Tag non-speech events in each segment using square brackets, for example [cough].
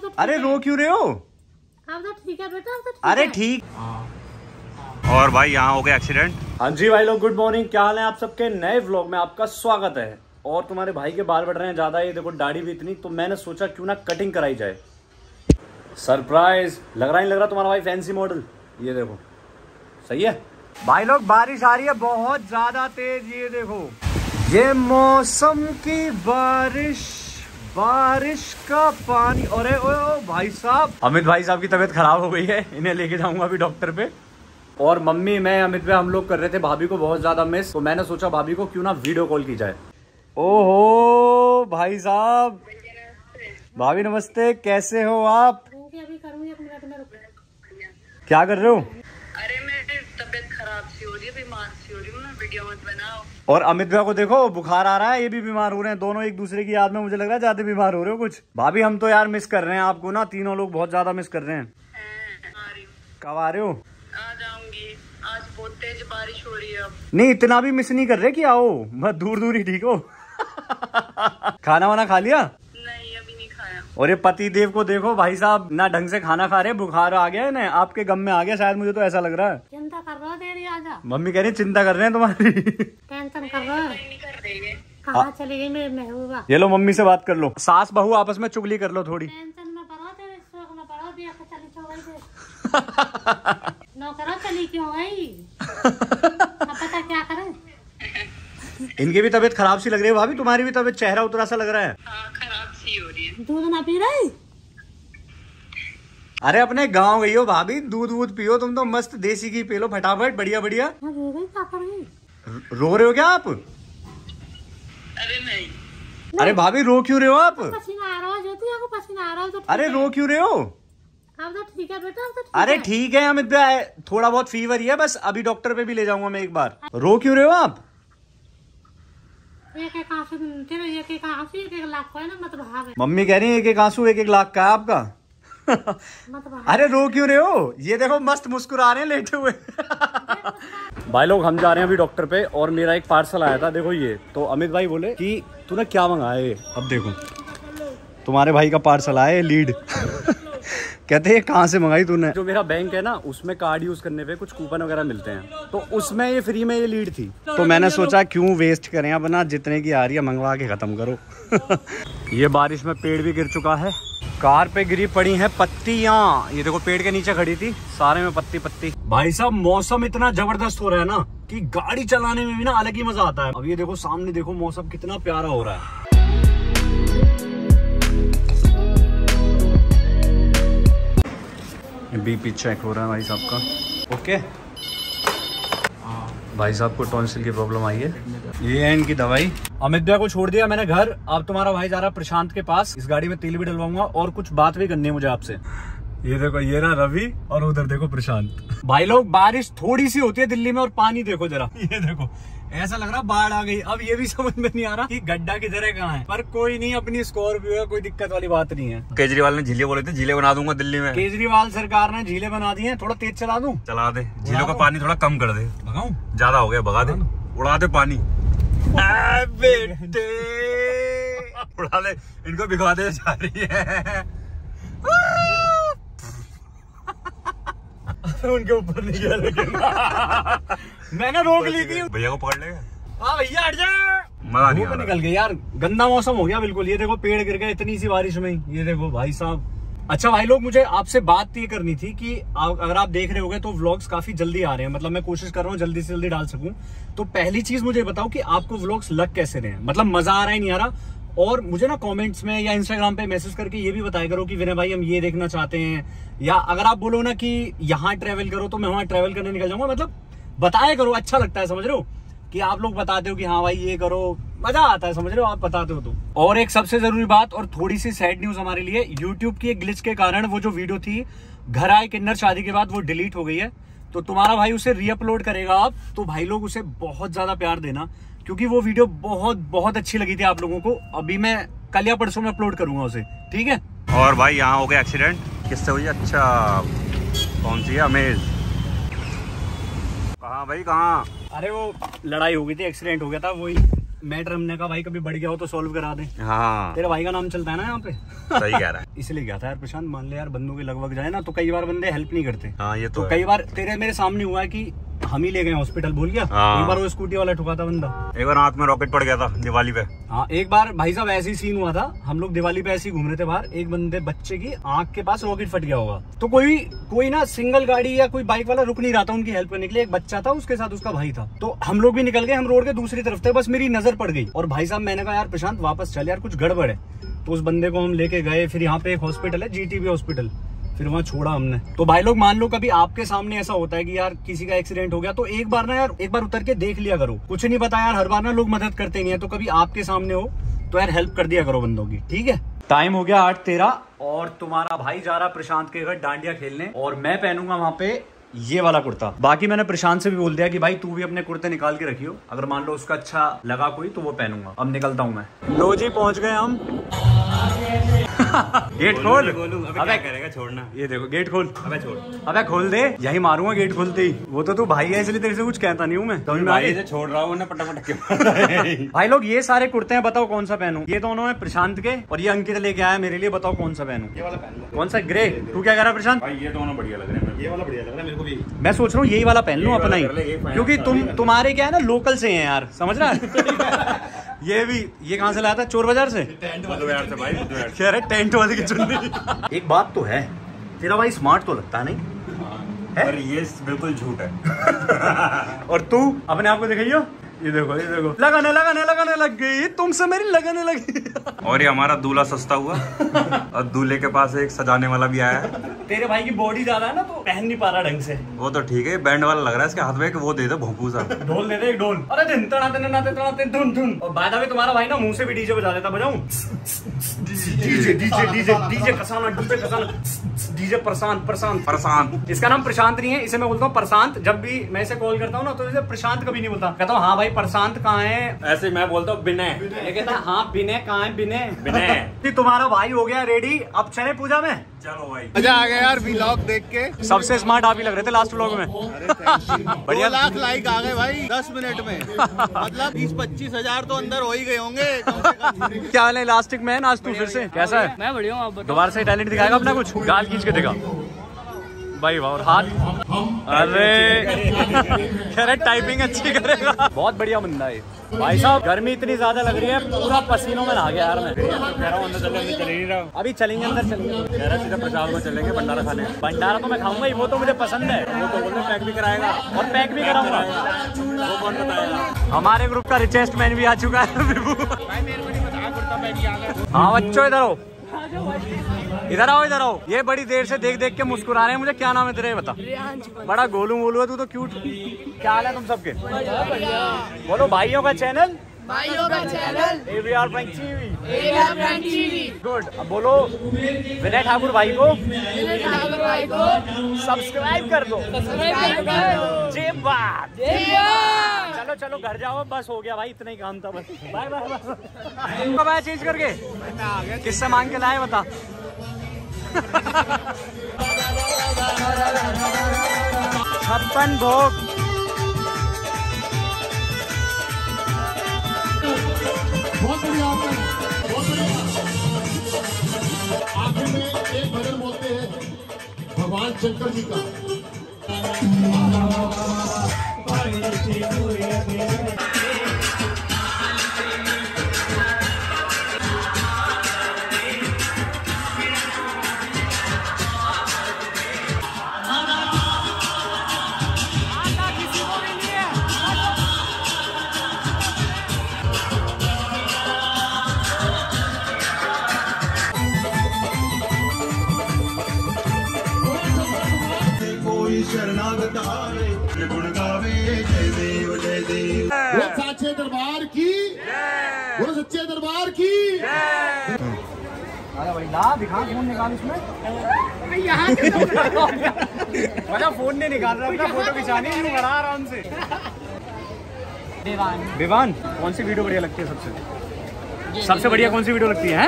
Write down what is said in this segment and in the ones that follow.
तो अरे रो क्यों रहे हो? तो ठीक है बेटा तो ठीक अरे ठीक। और भाई यहाँ हो गया एक्सीडेंट। हाँ जी भाई लोग गुड मॉर्निंग। क्या हाल है आप सबके? नए व्लॉग में आपका स्वागत है। और तुम्हारे भाई के बाल बढ़ रहे हैं ज़्यादा ये देखो दाढ़ी भी इतनी तो मैंने सोचा क्यों ना कटिंग कराई जाए। सरप्राइज़ लग रहा नहीं लग रहा तुम्हारा भाई फैंसी मॉडल ये देखो। सही है? भाई लोग बारिश आ रही है बहुत ज़्यादा तेज ये देखो। ये मौसम की बारिश। बारिश का पानी। अरे ओ, ओ भाई साहब। अमित भाई साहब की तबीयत खराब हो गई है इन्हें लेके जाऊँगा अभी डॉक्टर पे। और मम्मी मैं अमित भाई हम लोग कर रहे थे भाभी को बहुत ज़्यादा मिस तो मैंने सोचा भाभी को क्यों ना वीडियो कॉल की जाए। ओहो भाई साहब। भाभी नमस्ते कैसे हो आप? क्या कर रहे हो? अरे मेरी तबीयत खराब सी हो रही है बीमार सी हो रही हूँ ना वीडियो मत बनाओ। और अमित भैया को देखो, बुखार आ रहा है, ये भी बीमार हो रहे हैं, दोनों एक दूसरे की याद में मुझे लग रहा है ज़्यादा बीमार हो रहे हो कुछ। भाभी, हम तो यार मिस कर रहे हैं आपको ना, तीनों लोग बहुत ज़्यादा मिस कर रहे हैं। कब आ रहे हो? आ जाऊँगी आज बहुत तेज बारिश हो रही है नहीं, इतना भी मिस नहीं कर रहे कि आओ बस दूर दूर ही ठीक हो। [laughs] खाना वाना खा लिया? और ये पति देव को देखो भाई साहब ना ढंग से खाना खा रहे बुखार आ गया है ना आपके गम में आ गया शायद मुझे तो ऐसा लग रहा है। चिंता कर रहा तेरी आजा। मम्मी कह रही चिंता कर रहे हैं तुम्हारी। टेंशन कर रहा है। नहीं कर रही है। कहाँ चली गई मेरी महबूबा ये लो मम्मी से बात कर लो। सास बहू आपस में चुगली कर लो थोड़ी। टेंशन में पड़ा तेरे शौक पड़ा [laughs] नौकरा चली क्यों गई? [laughs] पता क्या करे? इनकी भी तबीयत खराब सी लग रही है भाभी तुम्हारी भी तबीयत चेहरा उतरा सा लग रहा है। हाँ खराब सी हो रही है। दूध ना पी रही? अरे अपने गाँव गई हो भाभी दूध वूध पियो तुम तो मस्त देसी घी पी लो फटाफट बढ़िया बढ़िया। हाँ रो रही र- रो रहे हो क्या आप? अरे नहीं। अरे भाभी रो क्यों रहे हो आप? पसीना आ रहा है ज्योति आपको पसीना आ रहा है तो अरे रो क्यों रहे हो? अब तो ठीक है बेटा अब तो ठीक अरे ठीक है अमित भाई थोड़ा बहुत फीवर ही है बस अभी डॉक्टर पे भी ले जाऊँगा मैं एक बार। रो क्यों रहे हो आप? मम्मी कह रही है एक एक आँसू एक एक लाख का है आपका? अरे रो क्यों रहे हो? ये देखो मस्त मुस्कुरा रहे हैं लेटे हुए। भाई लोग हम जा रहे हैं अभी डॉक्टर पे और मेरा एक पार्सल आया था देखो ये। तो अमित भाई बोले कि तूने क्या मंगाया ये? अब देखो। तुम्हारे भाई का पार्सल आया लीड। कहते हैं कहाँ से मंगाई तूने? जो मेरा बैंक है ना उसमें कार्ड यूज़ करने पे कुछ कूपन वगैरह मिलते हैं। तो उसमें ये फ्री में ये लीड थी। तो मैंने सोचा क्यों वेस्ट करें अपना जितने की आ रही है मंगवा के खत्म करो। [laughs] ये बारिश में पेड़ भी गिर चुका है। कार पे गिरी पड़ी है पत्तियाँ। ये देखो पेड़ के नीचे खड़ी थी। सारे में पत्ती पत्ती। भाई साहब मौसम इतना ज़बरदस्त हो रहा है ना कि गाड़ी चलाने में भी ना अलग ही मज़ा आता है। अब ये देखो सामने देखो मौसम कितना प्यारा हो रहा है। बीपी चेक हो रहा है भाई साहब का। ओके भाई साहब को टॉन्सिल की प्रॉब्लम आई है? ये है इनकी दवाई। अमित भैया को छोड़ दिया मैंने घर। अब तुम्हारा भाई जा रहा प्रशांत के पास। इस गाड़ी में तेल भी डलवाऊँगा और कुछ बात भी करनी है मुझे आपसे। ये देखो, ये रहा रवि और उधर देखो प्रशांत। भाई लोग, बारिश थोड़ी सी होती है दिल्ली में और पानी देखो जरा। [laughs] ये देखो ऐसा लग रहा बाढ़ आ गई। अब ये भी समझ में नहीं आ रहा कि गड्ढा किधर है कहाँ है। पर कोई नहीं अपनी स्कॉर्पियो है कोई दिक्कत वाली बात नहीं है। केजरीवाल ने झीले बोले थे झीले बना दूँगा दिल्ली में। केजरीवाल सरकार ने झीले बना दी हैं थोड़ा तेज चला दू? चला दे। झीलों का पानी थोड़ा कम कर दे। भगाऊं? ज़्यादा हो गया भगा दे। उड़ा दे? पानी। बेटे! उड़ा दे। इनको भिगा दे जा रही है। [laughs] उनके ऊपर नहीं गया लेकिन। [laughs] मैंने रोक ली थी। भैया को पकड़ लेगा? हाँ भैया हट जा। मज़ा नहीं निकल गई यार। गंदा मौसम हो गया बिल्कुल। ये देखो पेड़ गिर गए इतनी सी बारिश में। ये देखो भाई साहब। अच्छा भाई लोग मुझे आपसे बात ये करनी थी कि अगर आप देख रहे होगे तो व्लॉग्स काफ़ी जल्दी आ रहे हैं। मतलब मैं कोशिश कर रहा हूँ जल्दी से जल्दी डाल सकूँ। तो पहली चीज़ मुझे बताओ कि आपको व्लॉग्स लग कैसे रहे हैं? मतलब मज़ा आ रहा है नहीं आ रहा? और मुझे ना कमेंट्स में या इंस्टाग्राम पे मैसेज करके ये भी बताया करो कि विनय भाई, हम ये देखना चाहते हैं। या अगर आप बोलो ना कि यहाँ ट्रेवल करो तो मैं वहाँ ट्रेवल करने निकल जाऊँगा। मतलब बताया करो अच्छा लगता है, समझ रहे हो? कि आप लोग बताते हो कि हाँ भाई, ये करो, मज़ा आता है, समझ रहे हो? आप बताते हो तो। और एक सबसे ज़रूरी बात और थोड़ी सी सैड न्यूज़ हमारे लिए यूट्यूब की एक ग्लिच के कारण वो जो वीडियो थी, घर आए किन्नर शादी के बाद वो डिलीट हो गई है। तो तुम्हारा भाई उसे रीअपलोड करेगा आप तो भाई लोग उसे बहुत ज़्यादा प्यार देना। क्योंकि वो वीडियो बहुत बहुत अच्छी लगी थी आप लोगों को। अभी मैं कल या परसों में अपलोड करूँगा उसे ठीक है? और भाई यहाँ हो गया एक्सीडेंट किससे हुई? अच्छा कौन सी है? अमेज। कहाँ भाई कहाँ? अरे वो लड़ाई हो गई थी एक्सीडेंट हो गया था वही मैटर हमने कहा भाई कभी बढ़ गया हो तो सॉल्व करा दे। हाँ। तेरे भाई का नाम चलता है ना यहाँ पे? सही कह रहा है। [laughs] इसलिए गया था यार प्रशांत। मान ले यार बंदों के लगभग जाए ना तो कई बार बंदे हेल्प नहीं करते। हाँ ये तो तो कई बार तेरे मेरे सामने हुआ है कि हम ही ले गए हॉस्पिटल बोल गया? हाँ। एक बार वो स्कूटी वाला ठुका था बंदा। एक बार आँख में रॉकेट पड़ गया था दिवाली पे। हाँ एक बार भाई साहब ऐसे ही सीन हुआ था। हम लोग दिवाली पे ऐसे ही घूम रहे थे बाहर। एक बंदे बच्चे की आँख के पास रॉकेट फट गया होगा। तो कोई कोई ना सिंगल गाड़ी या कोई बाइक वाला रुक नहीं रहा था उनकी हेल्प करने के लिए। एक बच्चा था उसके साथ उसका भाई था। तो हम लोग भी निकल गए हम रोड के दूसरी तरफ़ थे बस मेरी नज़र पड़ गई। और भाई साहब मैंने कहा यार प्रशांत वापस चल यार कुछ गड़बड़ है। तो उस बंदे को हम लेके गए फिर यहाँ पे एक हॉस्पिटल है जीटीबी हॉस्पिटल फिर वहाँ छोड़ा हमने। तो भाई लोग मान लो कभी आपके सामने ऐसा होता है कि यार किसी का एक्सीडेंट हो गया तो एक बार ना यार एक बार उतर के देख लिया करो। कुछ नहीं पता यार हर बार ना लोग मदद करते नहीं है तो कभी आपके सामने हो तो यार हेल्प कर दिया करो बंदों की ठीक है? टाइम हो गया आठ तेरह और तुम्हारा भाई जा रहा प्रशांत के घर डांडिया खेलने और मैं पहनूँगा वहाँ पे ये वाला कुर्ता। बाकी मैंने प्रशांत से भी बोल दिया कि भाई तू भी अपने कुर्ते निकाल के रखियो अगर मान लो उसका अच्छा लगा कोई तो वो पहनूँगा। अब निकलता हूँ मैं। लो जी पहुँच गए हम। गेट खोल। अबे करेगा छोड़ना। ये देखो गेट खोल। अबे छोड़। अबे खोल दे यही मारूँगा गेट खोलते ही। वो तो तू भाई है इसलिए तेरे से कुछ कहता नहीं हूँ मैं। में भाई से छोड़ रहा हूँ ना पटा पटा के भाई लोग ये सारे कुर्ते हैं बताओ कौन सा पहनू? ये दोनों है प्रशांत के और ये अंकित लेके आया मेरे लिए बताओ कौन सा पहनू? ये वाला पहन कौन सा? ग्रे। तू क्या कह रहा है प्रशांत? भाई ये दोनों बढ़िया लग रहे हैं ये वाला बढ़िया लग रहा है मेरे को भी। मैं सोच रहा हूँ यही वाला पहन लू अपना कर ही क्योंकि तुम तुम्हारे क्या है ना लोकल से हैं यार समझ रहा है? [laughs] ये भी ये कहाँ से लाया था? चोर बाज़ार से? बुधवार से भाई कह रहे टेंट वाले की चुन्नी। एक बात तो है तेरा भाई स्मार्ट तो लगता नहीं? है? पर ये बिल्कुल झूठ है। [laughs] और तू अपने आप को दिखाइयो? ये देखो ये देखो। लगाने लगाने लगाने लग गई। तुमसे मेरी लगाने लगी। और ये हमारा दूल्हा सस्ता हुआ। और दूल्हे के पास एक सजाने वाला भी आया। है तेरे भाई की बॉडी ज़्यादा है ना तो पहन नहीं पा रहा ढंग से। वो तो ठीक है बैंड वाला लग रहा है इसके हाथ में एक वो दे दे भोंपू सा। ढोल दे दे एक ढोल। अरे दिन तनाते ननाते तनाते धुन धुन। और बाद में तुम्हारा भाई ना मुँह से भी डीजे बजा देता बजाऊं? DJ DJ DJ DJ Kasana DJ Kasana DJ Prashant Prashant. Prashant. इसका नाम प्रशांत नहीं है इसे मैं बोलता हूँ प्रशांत। जब भी मैं इसे कॉल करता हूँ ना तो इसे प्रशांत कभी नहीं बोलता। कहता हूँ हाँ भाई प्रशांत कहाँ है? ऐसे मैं बोलता हूँ बिना ये कहता है हाँ बिने कहाँ है बिने बिने। तुम्हारा भाई हो गया रेडी अब चले पूजा में? चलो भाई। मज़ा आ गया यार व्लॉग देख के। सबसे स्मार्ट आप ही लग रहे थे लास्ट व्लॉग में। [laughs] बढ़िया। लाख लाइक आ गए भाई दस मिनट में। मतलब बीस पच्चीस हज़ार तो अंदर हो ही गए होंगे। क्या हाल है इलास्टिक मैन आज तू फिर से? कैसा है? मैं बढ़िया हूँ दोबारा से टैलेंट दिखाएगा अपना कुछ? गाल खींच के दिखा। भाई वाह और हाथ? अरे। [laughs] रहे टाइपिंग अच्छी करेगा। बहुत बढ़िया बंदा है। भाई साहब गर्मी इतनी ज़्यादा लग रही है पूरा पसीनों में नहा गया यार मैं। कह रहा हूँ अंदर चले अंदर चले नहीं रहा अभी चलेंगे अंदर चलेंगे। कह रहा सीधा प्रसाद में चलेंगे भंडारा खाने। भंडारा तो मैं खाऊँगा ही वो तो मुझे पसंद है। वो तो बोलते पैक भी कराएगा और पैक भी कराऊँगा। वो कौन बताएगा? हमारे ग्रुप का रिचेस्ट मैन भी आ चुका है हाँ बच्चों इधर आओ। इधर आओ इधर आओ। ये बड़ी देर से देख देख के मुस्कुरा रहे हैं मुझे। क्या नाम है तेरा बता। बड़ा गोलू मोलू है तू तो क्यूट क्या हाल है तुम सबके? बोलो भाइयों का चैनल भाइयों का channel AVR Frank TV good अब बोलो विनय ठाकुर भाई को भाई को सब्सक्राइब कर दो। सब्सक्राइब कर दो। जी बात जय चलो चलो, घर जाओ, बस हो गया भाई, इतना ही काम था बस। Bye bye bye. कब आया चेंज करके। किससे मांग के लाए, बता। छप्पन भोग। बहुत बढ़िया बहुत बढ़िया आखिर में एक भजन बोलते हैं भगवान शंकर जी का। ला दिखा फ़ोन निकाल उसमें। मतलब फ़ोन नहीं निकाल रहा अपना फ़ोटो खिंचानी बड़ा आराम से। विवान कौन सी वीडियो बढ़िया लगती है सबसे? सबसे बढ़िया कौन सी वीडियो लगती है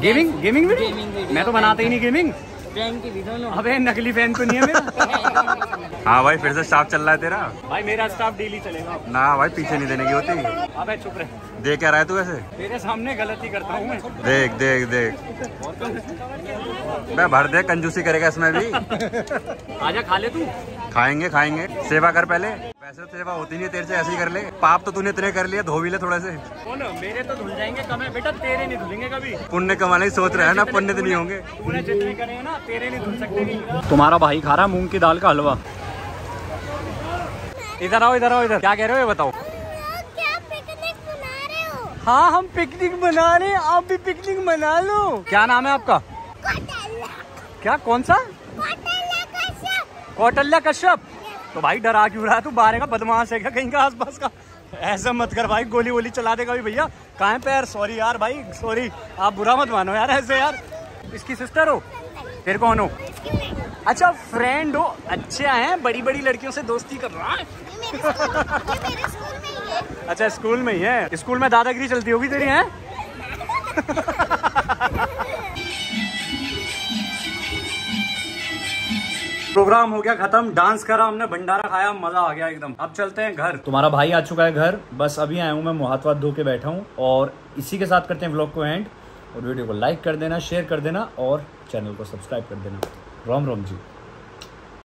गेमिंग? Gaming video? मैं तो बनाता ही नहीं गेमिंग। की वीडियो अबे नकली फ़ैन तो नहीं है मेरा। [laughs] हाँ भाई फिर से स्टाफ चल रहा है तेरा। भाई मेरा स्टाफ डेली चलेगा। ना भाई पीछे नहीं देने की होती। अबे चुप रहे। देख क्या रहा है तू ऐसे तेरे सामने गलती करता हूँ मैं। देख देख देख। मैं भर दे कंजूसी करेगा इसमें भी। [laughs] आजा खा ले तू। खाएँगे खाएँगे। सेवा कर पहले। वैसे तो सेवा होती नहीं तेरे से ऐसे ही कर ले। पाप तो तूने इतने कर लिए धो भी ले थोड़े से। कौन? मेरे तो धुल जाएँगे कम है? बेटा तेरे नहीं धुलेंगे कभी। पुण्य कमाने की सोच रहे हैं ना पुण्य तो नहीं होंगे। तूने जितने करे हैं ना तेरे नहीं धुल सकते तुम्हारा भाई खा रहा मूंग की दाल का हलवा। इधर आओ इधर आओ इधर। क्या कह रहे हो ये बताओ। क्या पिकनिक बना रहे हो? हाँ हम पिकनिक मना रहे हैं आप भी पिकनिक मना लो। क्या नाम है आपका? क्या कौन सा? कौटल्या कश्यप। तो भाई डरा क्यों रहा है तू? बारे का बदमाश है क्या कहीं का आसपास का? ऐसा मत कर भाई गोली वोली चला देगा भी भैया। कहाँ है पैर? सॉरी यार भाई सॉरी आप बुरा मत मानो यार ऐसे यार। इसकी सिस्टर हो? फिर कौन हो? अच्छा फ्रेंड हो। अच्छे हैं बड़ी बड़ी लड़कियों से दोस्ती कर रहा है। अच्छा स्कूल में ही है। स्कूल में दादागिरी चलती होगी तेरी, है? प्रोग्राम हो गया खत्म, डांस करा, हमने भंडारा खाया, मज़ा आ गया एकदम। अब चलते हैं घर। तुम्हारा भाई आ चुका है घर, बस अभी आया हूँ मैं मुँह हाथ धो के बैठा हूँ, और इसी के साथ करते हैं व्लॉग को एंड और वीडियो को लाइक कर देना शेयर कर देना, और चैनल को सब्सक्राइब कर देना। रोम रोम जी।